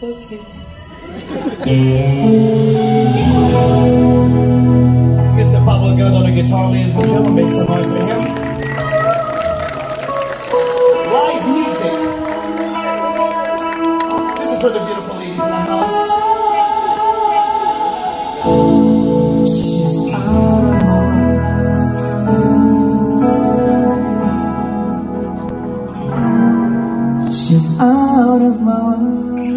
Mr. Pablo Good on the guitar, ladies and gentlemen, make some noise for him. Live music. This is for the beautiful ladies in the house. She's out of my mind. She's out of my mind.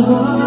love.